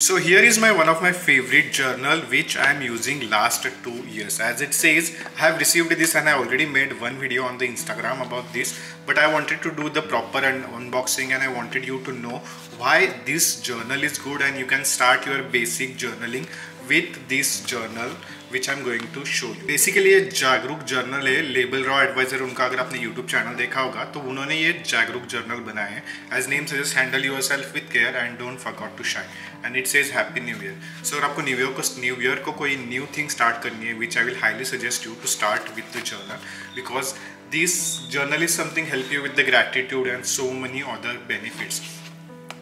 So here is my one of my favorite journal which I am using last two years. As it says, I have received this and I already made one video on the Instagram about this. But I wanted to do the proper un unboxing and I wanted you to know why this journal is good and you can start your basic journaling with this journal which I am going to show you basically ये Jagruk journal है label raw adviser उनका अगर आपने YouTube channel देखा होगा तो उन्होंने ये जागरूक जर्नल बनाए हैं। As name suggest handle your self with care and don't forgot to shine and it says happy new year so अगर आपको न्यू ईयर को न्यू ईयर को कोई न्यू थिंग स्टार्ट करनी है which I will highly suggest you to start with the journal because this journal is something help you with the gratitude and so many other benefits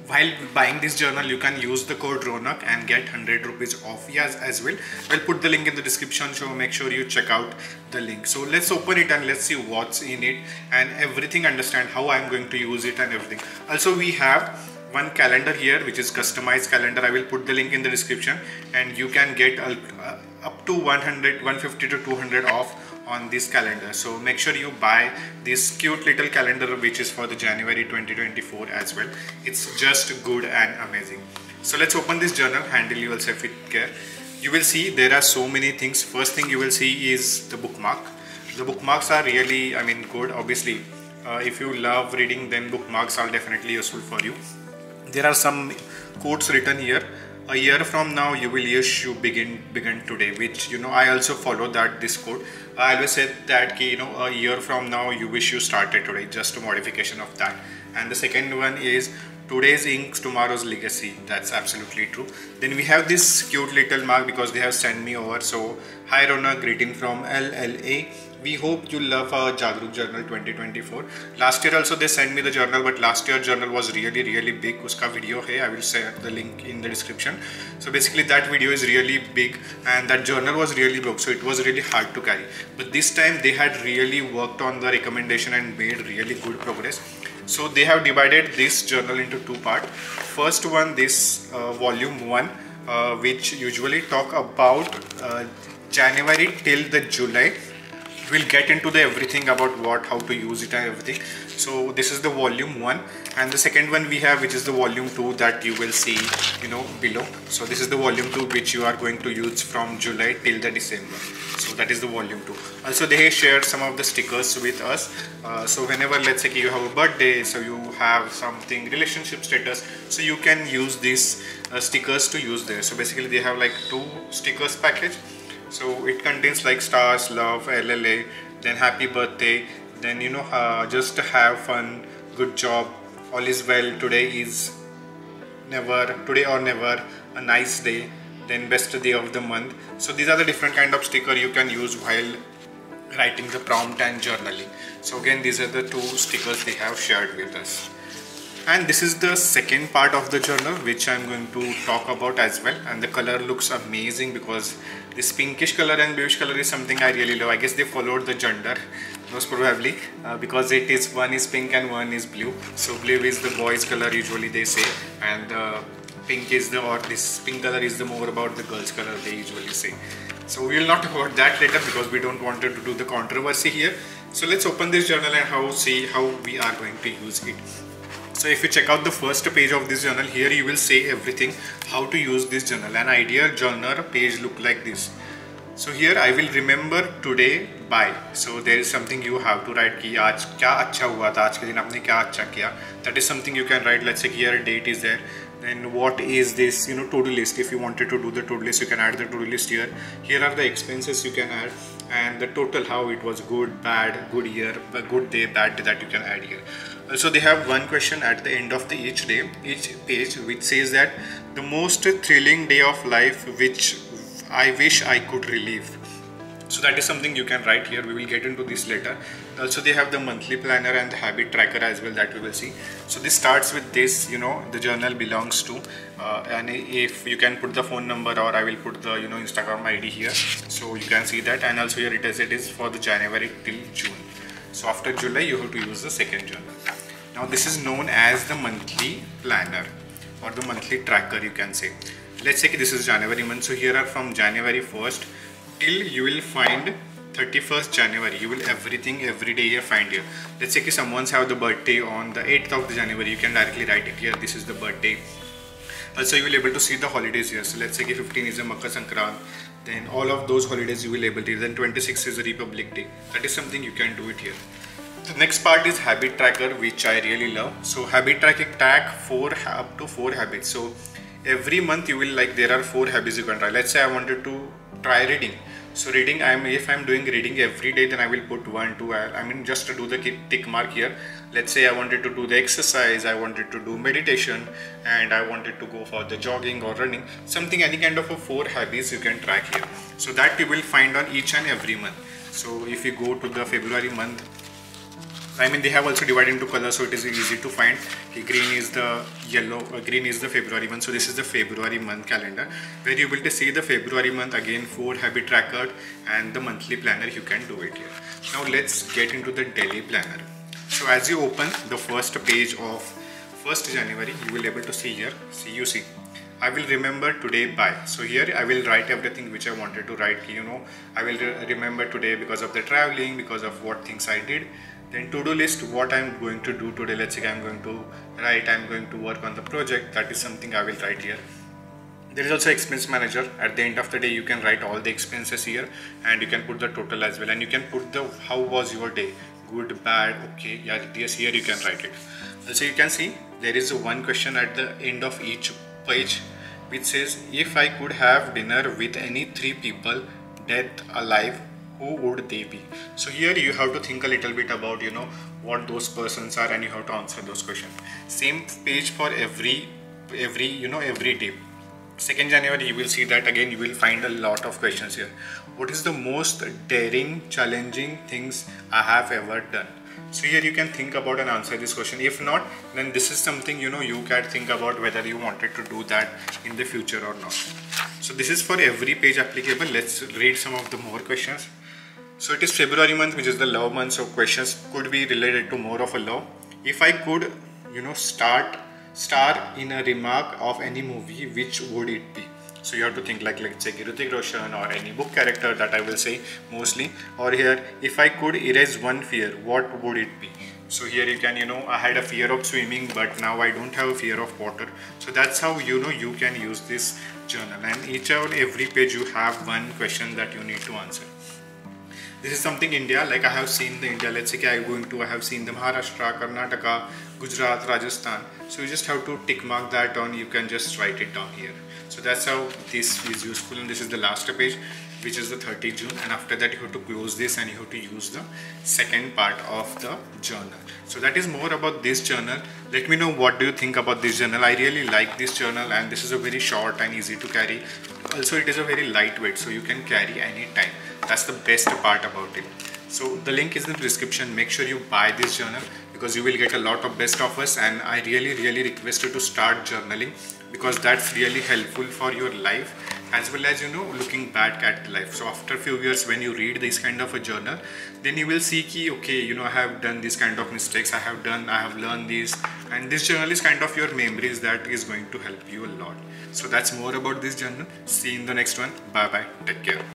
while buying this journal you can use the code ronak and get 100 rupees off. Yes as well. I'll put the link in the description so make sure you check out the link. So let's open it and let's see what's in it and everything understand how i'm going to use it and everything. Also we have one calendar here which is customized calendar. I will put the link in the description. And you can get uh, up to 100 150 to 200 off on this calendar. So make sure you buy this cute little calendar which is for the January 2024 as well. It's just good and amazing. So let's open this journal handle yourself with care. You will see there are so many things. First thing you will see is the bookmark. The bookmarks are really I mean good. Obviously uh, if you love reading then bookmarks are definitely useful for you there are some quotes written here. A year from now you will wish you begin begin today which you know i also follow that this quote. I always said that you know a year from now you wish you started today just a modification of that. And the second one is today's ink tomorrow's legacy. That's absolutely true. Then we have this cute little mark because they have sent me over. So hi Ronak greeting from lla we hope you love our Jagruk Journal 2024. Last year also they sent me the journal but last year journal was really really big. Uska video hai, I will share the link in the description. So basically that video is really big and that journal was really big so it was really hard to carry. But this time they had really worked on the recommendation and made really good progress. So they have divided this journal into two parts. First one this uh, volume 1 uh, which usually talk about uh, January till the July we'll get into the everything about what how to use it and everything. So this is the volume one. And the second one we have which is the volume two that you will see you know below. So this is the volume two which you are going to use from july till the december. So that is the volume two. Also they shared some of the stickers with us. Uh, so whenever let's say you have a birthday so you have something relationship status so you can use these uh, stickers to use there. So basically they have like two stickers package so it contains like stars love lla then happy birthday then you know uh, just have fun good job all is well today is never today or never a nice day then best day of the month. So these are the different kind of sticker you can use while writing the prompt and journaling. So again these are the two stickers they have shared with us and this is the second part of the journal which I'm going to talk about as well. And the color looks amazing because this pinkish color and bluish color is something I really love. I guess they followed the gender most probably uh, because it is one is pink and one is blue. So blue is the boys color usually they say and uh, pink is the or this pink color is the more about the girls color they usually say. So we will not talk about that later because we don't want to do the controversy here. So let's open this journal and how see how we are going to use it so if you check out the first page of this journal here you will say everything how to use this journal an ideal journal page look like this so here I will remember today by so there is something you have to write कि आज क्या अच्छा हुआ था आज के दिन आपने क्या अच्छा किया that is something you can write let's say here a date is there then what is this you know to-do list if you wanted to do the to-do list you can add the to-do list here here are the expenses you can add and the total how it was good bad good year good day bad day that you can add here. Uh, so they have one question at the end of the each day each page which says that the most thrilling day of life which i wish i could relive. So that is something you can write here. We will get into this later also they have the monthly planner and the habit tracker as well that we will see so this starts with this you know the journal belongs to uh, and if you can put the phone number or i will put the you know instagram id here so you can see that and also here it is it is for the january till june so after July you have to use the second journal. Now this is known as the monthly planner or the monthly tracker you can say. Let's say this is January month. So here are from January 1st till you will find 31st January. You will everything every day here find here. Let's say someone's have the birthday on the 8th of January. You can directly write it here. This is the birthday also you will able to see the holidays here so let's say 15 is a Makar Sankrant then all of those holidays you will able to then 26 is a Republic Day that is something you can do it here the next part is habit tracker which I really love so habit tracking tag four up to four habits so every month you will like there are four habits you can try let's say I wanted to try reading so reading i'm if i'm doing reading every day then i will put one two i mean just to do the tick mark here. Let's say i wanted to do the exercise i wanted to do meditation and i wanted to go for the jogging or running something any kind of a four habits you can track here. So that you will find on each and every month. So if you go to the february month I mean they have also divided into colors so it is easy to find. Green is the yellow uh, green is the February month so this is the February month calendar where you will see the February month again four habit tracker and the monthly planner you can do it here. Now let's get into the daily planner. So as you open the first page of 1st January you will able to see here see you see. I will remember today by. So here I will write everything which I wanted to write you know. I will re remember today because of the traveling because of what things I did then to-do list what i'm going to do today let's say i'm going to write i'm going to work on the project that is something i will write here. There is also expense manager. At the end of the day you can write all the expenses here and you can put the total as well. And you can put the how was your day? Good bad okay yeah yes here you can write it. Also you can see there is one question at the end of each page which says if i could have dinner with any three people dead alive who would they be? So here you have to think a little bit about you know what those persons are and you have to answer those questions. Same page for every every you know every day. Second january you will see that again you will find a lot of questions here. What is the most daring challenging things i have ever done? So here you can think about and answer this question. If not then this is something you know you can think about whether you wanted to do that in the future or not. So this is for every page applicable. Let's read some of the more questions so it is February month, which is the love month. So questions could be related to more of a love. If I could, you know, start star in a remark of any movie, which would it be? So you have to think like let's say Hrithik Roshan or any book character that I will say mostly. Or here, if I could erase one fear, what would it be? So here you can, you know, I had a fear of swimming, but now I don't have a fear of water. So that's how you know you can use this journal. And each and every page you have one question that you need to answer this is something India like I have seen the India let's say I'm going to I have seen the Maharashtra Karnataka Gujarat Rajasthan. So you just have to tick mark that on you can just write it down here. So that's how this is useful and this is the last page which is the 30 June and after that you have to close this and you have to use the second part of the journal. So that is more about this journal. Let me know what do you think about this journal. I really like this journal and this is a very short and easy to carry. Also it is a very lightweight so you can carry anytime that's the best part about it. So the link is in the description. Make sure you buy this journal because you will get a lot of best offers and I really really request you to start journaling because that's really helpful for your life as well as you know looking back at life. So after a few years when you read this kind of a journal then you will see ki okay you know i have done this kind of mistakes i have done i have learned this and this journal is kind of your memories that is going to help you a lot. So that's more about this journal. See you in the next one. Bye bye take care